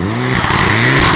Música